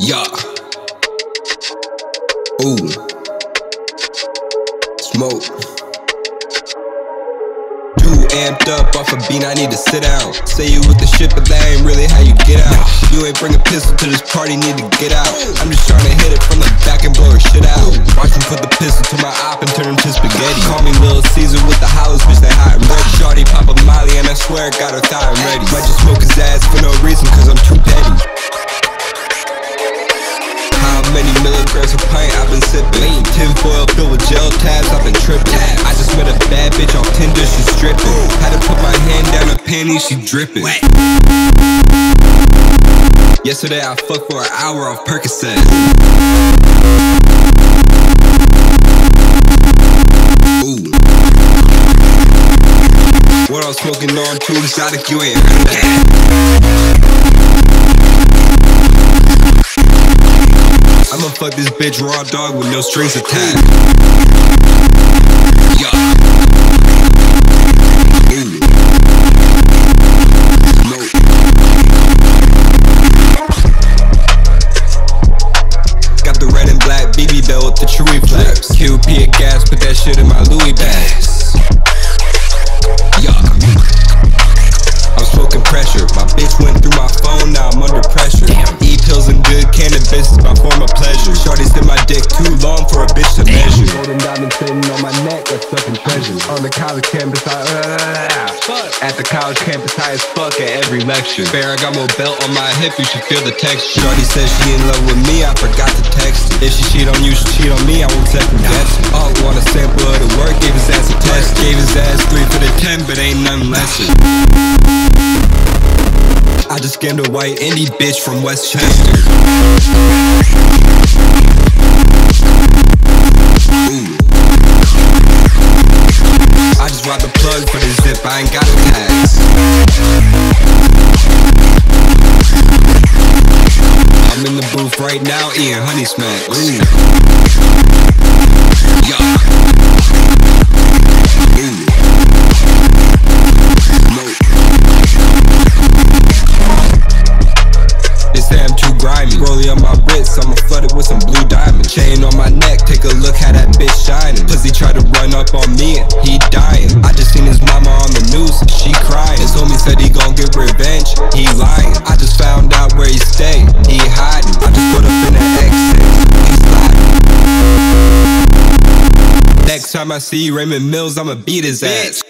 Yeah. Ooh. Smoke. Too amped up off a beat, I need to sit down. Say you with the shit, but that ain't really how you get out. You ain't bring a pistol to this party, need to get out. I'm just trying to hit it from the back and blow her shit out. Watch me put the pistol to my op and turn him to spaghetti. Call me Little Caesar with the hollows, bitch, they hot and ready. Shorty pop a molly, and I swear got her thigh ready. Might just smoke his ass for no reason, Tinfoil filled with gel tabs, I've been tripping. I just met a bad bitch on Tinder, she stripping. Had to put my hand down her panties, she dripping. Yesterday I fucked for an hour off Percocet. Ooh. What I'm smoking on too exotic, you ain't heard that. Fuck this bitch raw dog with no strings attached. Yeah. Cannabis is my form of pleasure. Shorty said my dick too long for a bitch to measure. Golden diamond sitting on my neck, that's sucking treasure. On the college campus, I uh, at the college campus, high as fuck at every lecture. Ferragamo belt on my hip, you should feel the texture. Shorty says she in love with me, I forgot to text her. If she cheat on you, she cheat on me, I won't second guess. her. Oh, want a sample of the work, gave his ass a test. Gave his ass three for the ten, but ain't none lesser. I just scammed a white indie bitch from Westchester. Ooh. I just robbed the plug for the zip, I ain't got the tags. I'm in the booth right now eating honey smacks. Ooh. Yeah. Chain on my neck, take a look how that bitch shining. Pussy tried to run up on me, and he dying. I just seen his mama on the news, she crying. His homie said he gon' get revenge, he lying. I just found out where he stay, he hiding. I just put up in the X6, he sliding. Next time I see Raymond Mills, I'ma beat his ass.